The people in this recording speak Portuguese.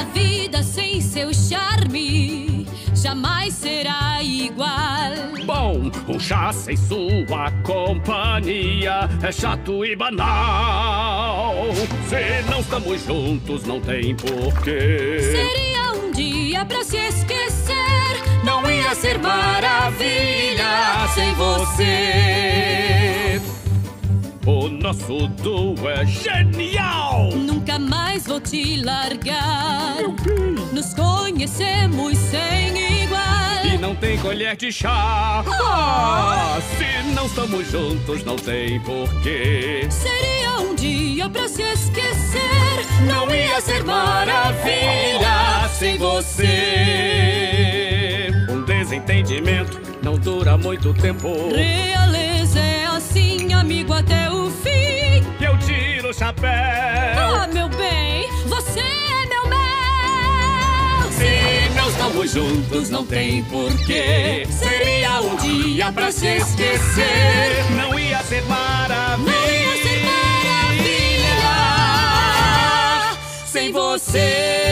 A vida sem seu charme jamais será igual. Bom, um chá sem sua companhia é chato e banal. Se não estamos juntos, não tem porquê. Seria um dia pra se esquecer. Não ia ser maravilha sem você. O nosso duo é genial! Nunca mais vou te largar. Nos conhecemos sem igual. E não tem colher de chá. Ah, se não estamos juntos, não tem porquê. Seria um dia pra se esquecer. Não ia ser maravilha sem você. Um desentendimento não dura muito tempo. Realeza é assim, amigo, até o fim. Eu tiro o chapéu. Ah, meu bem, você é meu mel. Se não estamos juntos, não tem porquê. Seria um dia pra se esquecer. Não ia ser maravilha. Não ia ser maravilha sem você.